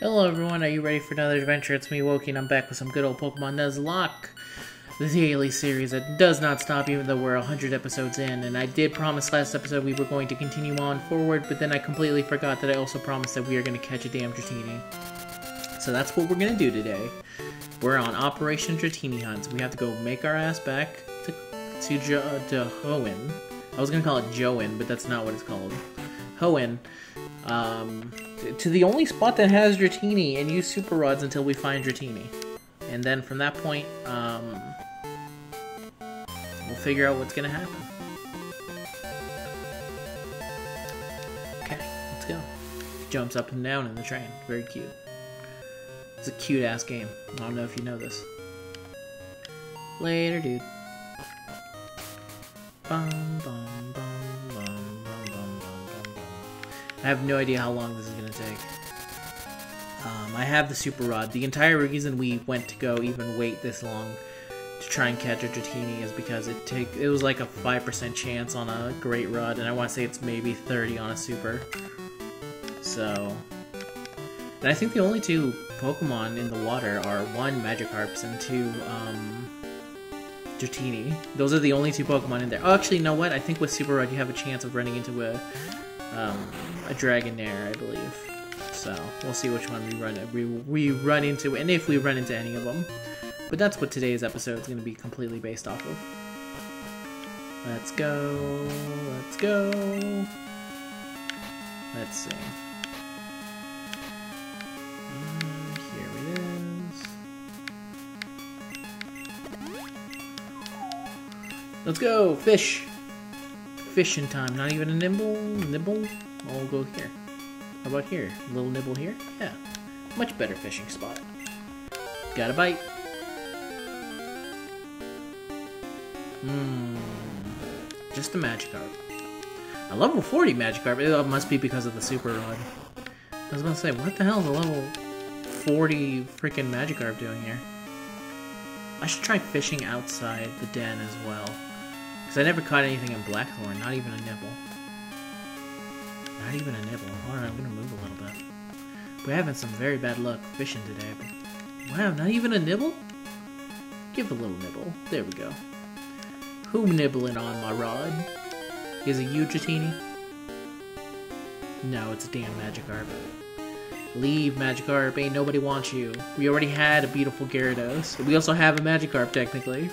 Hello everyone, are you ready for another adventure? It's me, Woki, and I'm back with some good old Pokemon Nuzlocke. The daily series that does not stop even though we're 100 episodes in, and I did promise last episode we were going to continue on forward, but then I completely forgot that I also promised that we are going to catch a damn Dratini. So that's what we're going to do today. We're on Operation Dratini Hunt. We have to go make our ass back to, to, jo uh, to Hoenn. I was going to call it Joen, but that's not what it's called. Hoenn. Um, to the only spot that has Dratini and use Super Rods until we find Dratini. And then from that point, um, we'll figure out what's gonna happen. Okay, let's go. Jumps up and down in the train. Very cute. It's a cute ass game. I don't know if you know this. Later, dude. Bum, I have no idea how long this is gonna take. Um, I have the super rod. The entire reason we went to go even wait this long to try and catch a Dratini is because it take it was like a five percent chance on a great rod, and I want to say it's maybe thirty on a super. So, and I think the only two Pokemon in the water are one Magikarps and two um, Dratini. Those are the only two Pokemon in there. Oh, actually, you know what? I think with Super Rod you have a chance of running into a um, a Dragonair, I believe. So we'll see which one we run we, we run into, and if we run into any of them. But that's what today's episode is going to be completely based off of. Let's go. Let's go. Let's see. Um, here it is. Let's go, fish. Fishing time. Not even a nibble. Nibble. I'll go here. How about here? A little nibble here? Yeah. Much better fishing spot. Got a bite. Hmm. Just a Magikarp. A level 40 Magikarp. It must be because of the Super Rod. I was about to say, what the hell is a level 40 freaking Magikarp doing here? I should try fishing outside the den as well. Because I never caught anything in Blackthorn, not even a nibble. Not even a nibble. On, I'm gonna move a little bit. We're having some very bad luck fishing today, but... Wow, not even a nibble? Give a little nibble. There we go. Who nibbling on my rod? Is it you, Dratini? No, it's a damn Magikarp. Leave, Magikarp. Ain't nobody wants you. We already had a beautiful Gyarados. We also have a Magikarp, technically.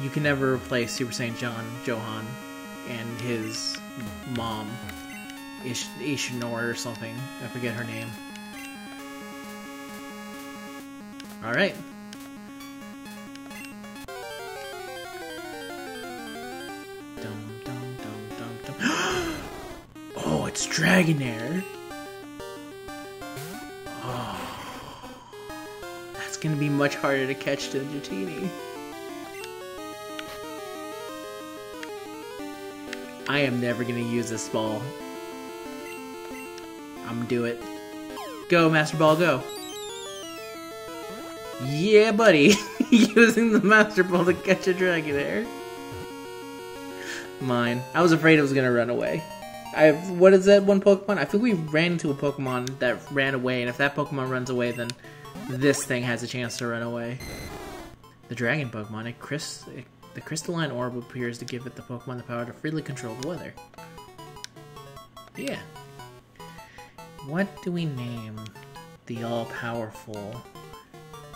You can never replace Super Saiyan John, Johan and his mom, Ish Ishinor or something. I forget her name. Alright. Dum, dum, dum, dum, oh, it's Dragonair. Oh. That's gonna be much harder to catch than Dratini. I am never gonna use this ball. I'm gonna do it. Go, Master Ball, go. Yeah, buddy. Using the Master Ball to catch a Dragonair. Mine. I was afraid it was gonna run away. I what is that one Pokemon? I think we ran into a Pokemon that ran away, and if that Pokemon runs away, then this thing has a chance to run away. The Dragon Pokemon, it, Chris, it the crystalline orb appears to give it the Pokemon the power to freely control the weather. Yeah. What do we name the all-powerful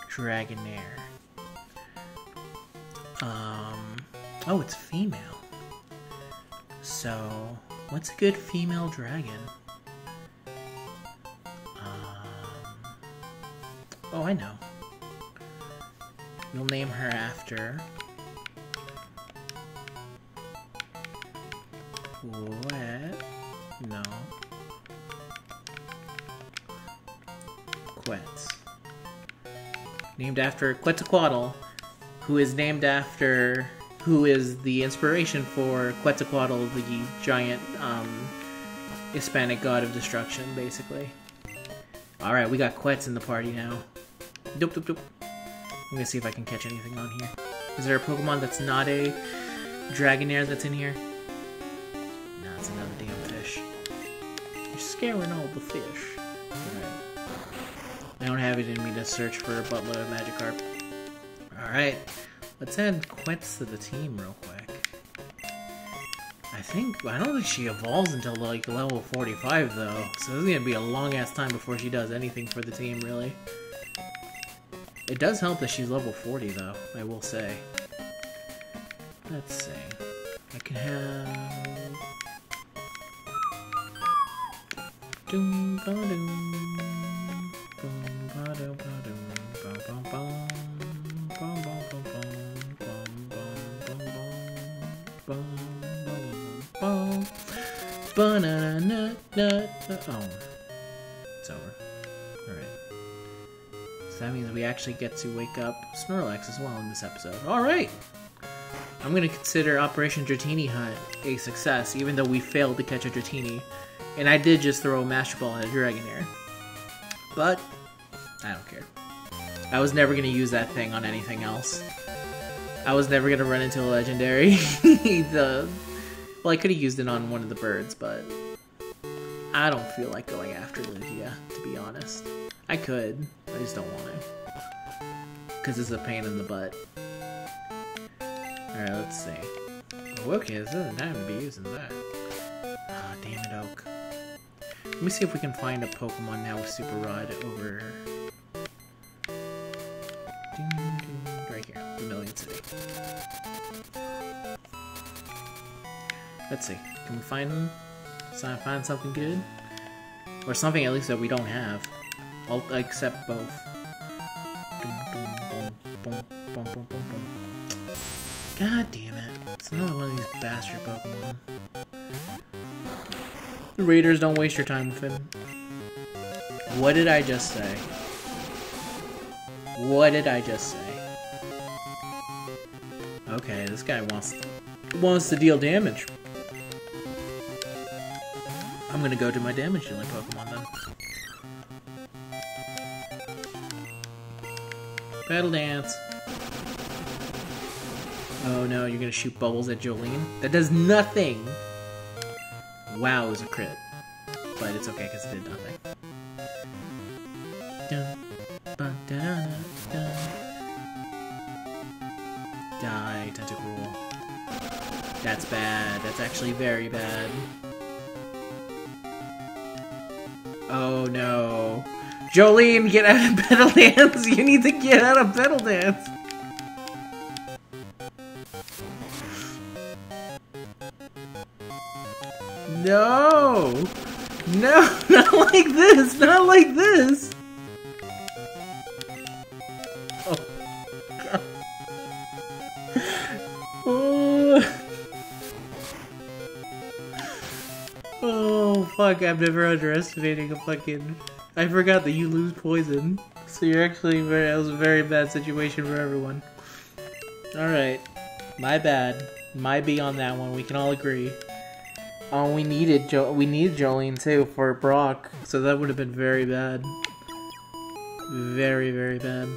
Dragonair? Um, oh, it's female. So, what's a good female dragon? Um, oh, I know. We'll name her after Quet? No. Quetz. Named after Quetzalcoatl, who is named after who is the inspiration for Quetzalcoatl, the giant um, Hispanic god of destruction, basically. Alright, we got Quetz in the party now. Doop doop doop. I'm gonna see if I can catch anything on here. Is there a Pokemon that's not a Dragonair that's in here? No, all the fish. Scaring all the fish. have it in me to search for a buttload of Magikarp. Alright, let's add Quetz to the team real quick. I think, I don't think she evolves until like level 45 though, so this is gonna be a long ass time before she does anything for the team really. It does help that she's level 40 though, I will say. Let's see. I can have... Doom ba doom. Boom ba doom ba doom. Ba bum bum. Bum bum bum bum. Bum bum bum bum bum. Bum bum bum bum. Ba na na na na. Oh, it's over. All right. So that means we actually get to wake up Snorlax as well in this episode. All right. I'm gonna consider Operation Dratini Hunt a success, even though we failed to catch a Dratini. And I did just throw a Master Ball at a Dragonair. But, I don't care. I was never gonna use that thing on anything else. I was never gonna run into a Legendary. the, well, I could have used it on one of the birds, but I don't feel like going after Lugia, to be honest. I could, I just don't want to. Because it's a pain in the butt. Alright, let's see. Okay, this isn't time to be using that. Let me see if we can find a Pokemon now with Super Rod over... Right here, Vermilion City. Let's see. Can we find find something good? Or something at least that we don't have. I'll accept both. God damn it. It's another one of these bastard Pokemon. Raiders don't waste your time with him. What did I just say? What did I just say? Okay, this guy wants wants to deal damage. I'm gonna go to my damage dealing Pokemon then. Petal Dance. Oh no, you're gonna shoot bubbles at Jolene? That does nothing! Wow, it was a crit. But it's okay, because it did nothing. Dun, da, da, Die, Tentacruel. That's bad. That's actually very bad. Oh no. Jolene, get out of Petal Dance! You need to get out of Petal Dance! No! No! Not like this! Not like this! Oh, God. Oh. oh, fuck, I'm never underestimating a fucking... I forgot that you lose poison. So you're actually very... That was a very bad situation for everyone. Alright. My bad. My be on that one, we can all agree. Oh, we needed jo we needed Jolene too for Brock, so that would have been very bad. Very, very bad.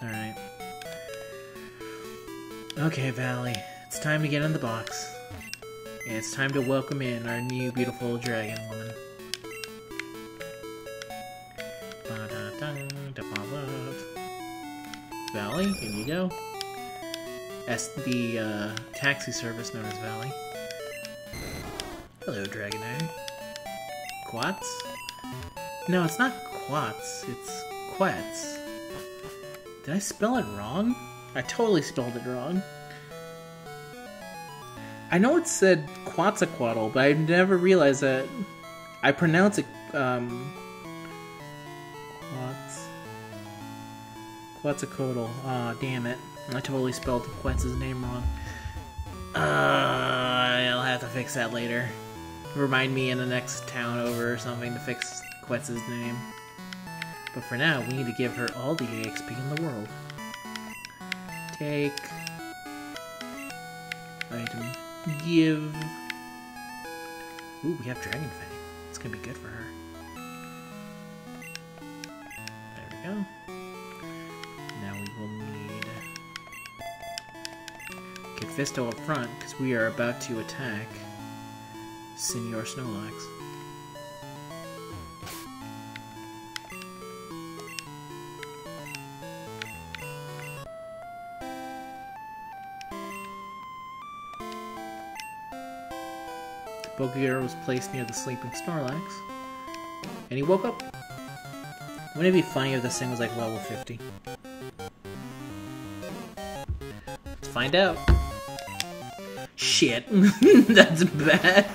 Alright. Okay, Valley. It's time to get in the box. And it's time to welcome in our new beautiful dragon woman. Valley, here you go. As the uh, taxi service known as Valley. Hello, Dragonair. Quats? No, it's not Quats, it's Quetz. Did I spell it wrong? I totally spelled it wrong. I know it said Quetzalcoatl, but I never realized that I pronounce it, um... Quats... Quetzalcoatl. Aw, oh, damn it. I totally spelled Quetz's name wrong. Uh, I'll have to fix that later remind me in the next town over or something to fix Quetz's name. But for now, we need to give her all the EXP in the world. Take... Item. Give... Ooh, we have Dragon Fang. It's gonna be good for her. There we go. Now we will need... Get Fisto up front, because we are about to attack. Senior Snorlax. The was placed near the sleeping Snorlax, and he woke up. Wouldn't it be funny if this thing was like level 50? Let's find out. Shit, that's bad.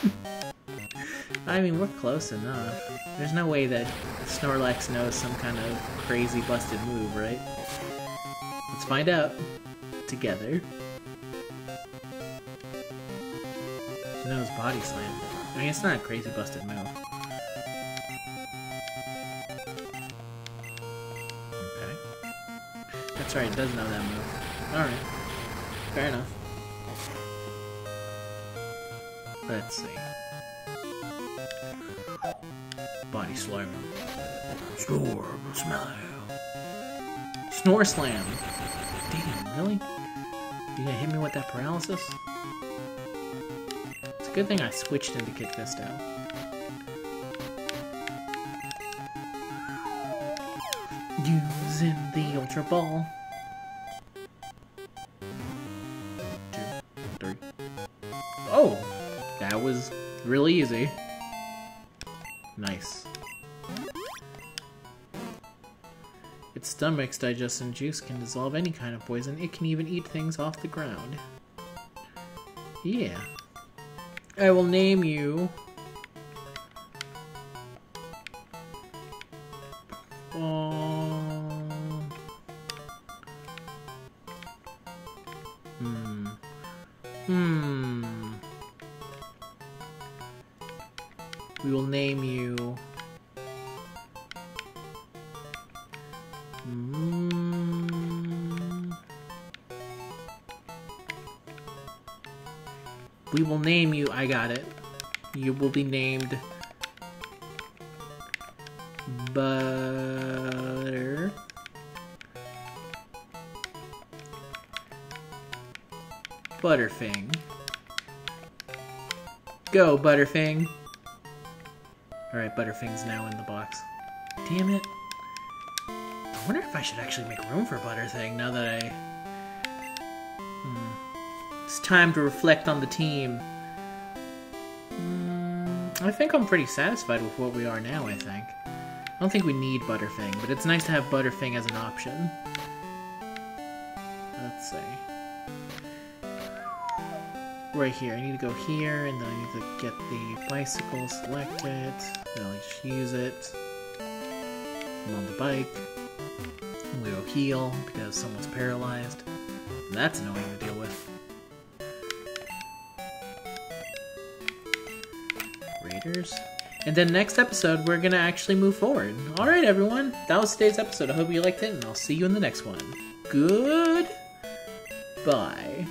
I mean, we're close enough. There's no way that Snorlax knows some kind of crazy busted move, right? Let's find out. Together. He knows Body Slam. I mean, it's not a crazy busted move. Okay. That's right, it does know that move. Alright. Fair enough. Let's see. Body slam. Snore, smile. Snore slam. Damn, really? You gonna hit me with that paralysis? It's a good thing I switched into Kit Fisto. Using the Ultra Ball. Two, three. Oh! That was really easy. Nice. Its stomach's digestion juice can dissolve any kind of poison. It can even eat things off the ground. Yeah. I will name you... Hmm. Hmm. We will name you... Mm. We will name you. I got it. You will be named Butter. Butterfing. Go, Butterfing. Alright, Butterfing's now in the box. Damn it. I wonder if I should actually make room for Butterfing now that I... Hmm. It's time to reflect on the team. Mm, I think I'm pretty satisfied with what we are now, I think. I don't think we need Butterfing, but it's nice to have Butterfing as an option. Let's see. Right here, I need to go here, and then I need to get the bicycle selected. Then I'll just use it. I'm on the bike. We go heal because someone's paralyzed. That's annoying to deal with. Raiders. And then next episode, we're gonna actually move forward. Alright, everyone. That was today's episode. I hope you liked it, and I'll see you in the next one. Good. Bye.